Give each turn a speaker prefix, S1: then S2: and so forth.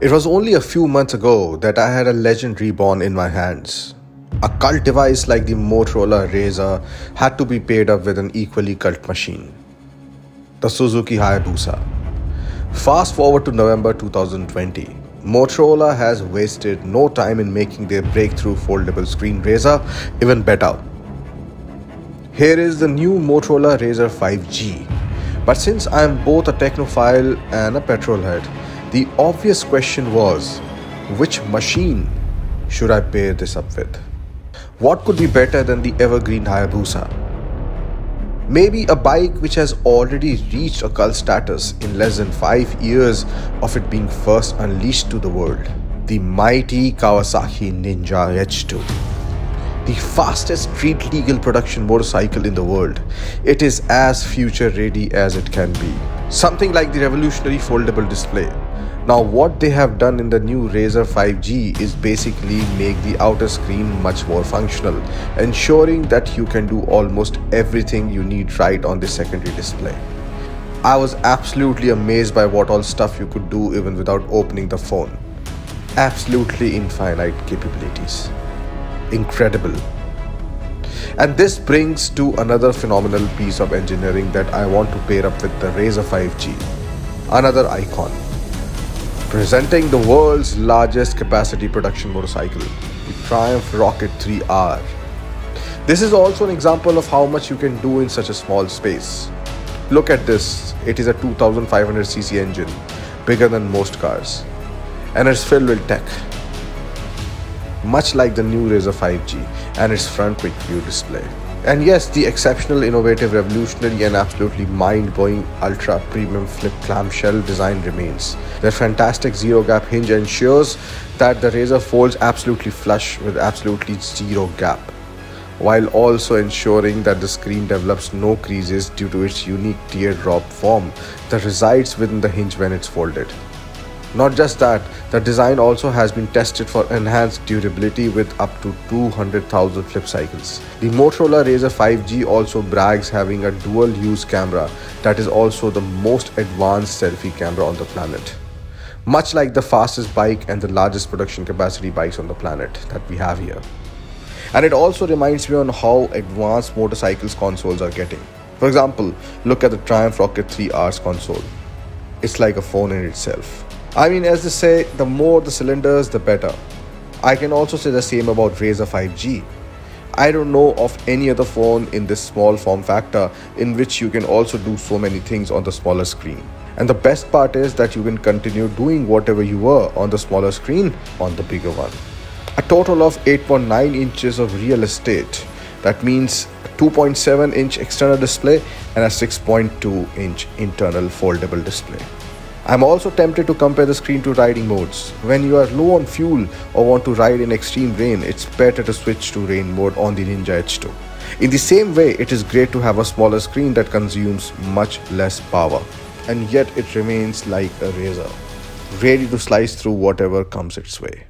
S1: It was only a few months ago that I had a legend reborn in my hands. A cult device like the Motorola Razr had to be paired up with an equally cult machine the Suzuki Hayabusa. Fast forward to November 2020. Motorola has wasted no time in making their breakthrough foldable screen Razr even better. Here is the new Motorola Razr 5G. But since I am both a technophile and a petrolhead, the obvious question was which machine should I pair this up with? What could be better than the evergreen Hayabusa? Maybe a bike which has already reached a cult status in less than 5 years of it being first unleashed to the world. The mighty Kawasaki Ninja H2. The fastest street legal production motorcycle in the world. It is as future ready as it can be. Something like the revolutionary foldable display now what they have done in the new Razr 5G is basically make the outer screen much more functional, ensuring that you can do almost everything you need right on the secondary display. I was absolutely amazed by what all stuff you could do even without opening the phone. Absolutely infinite capabilities. Incredible. And this brings to another phenomenal piece of engineering that I want to pair up with the Razr 5G. Another icon Presenting the world's largest capacity production motorcycle, the Triumph Rocket 3R. This is also an example of how much you can do in such a small space. Look at this, it is a 2500cc engine, bigger than most cars, and it's filled with tech. Much like the new Razr 5G and its front quick view display. And yes, the exceptional, innovative, revolutionary, and absolutely mind blowing ultra premium flip clamshell design remains. Their fantastic zero gap hinge ensures that the Razr folds absolutely flush with absolutely zero gap, while also ensuring that the screen develops no creases due to its unique teardrop form that resides within the hinge when it's folded. Not just that, the design also has been tested for enhanced durability with up to 200,000 flip cycles. The Motorola Razr 5G also brags having a dual use camera that is also the most advanced selfie camera on the planet. Much like the fastest bike and the largest production capacity bikes on the planet that we have here. And it also reminds me on how advanced motorcycles consoles are getting. For example, look at the Triumph Rocket 3R's console. It's like a phone in itself. I mean, as they say, the more the cylinders, the better. I can also say the same about Razr 5G. I don't know of any other phone in this small form factor in which you can also do so many things on the smaller screen. And the best part is that you can continue doing whatever you were on the smaller screen on the bigger one. A total of 8.9 inches of real estate. That means 2.7 inch external display and a 6.2 inch internal foldable display. I'm also tempted to compare the screen to riding modes. When you are low on fuel or want to ride in extreme rain, it's better to switch to rain mode on the Ninja H2. In the same way, it is great to have a smaller screen that consumes much less power. And yet it remains like a razor, ready to slice through whatever comes its way.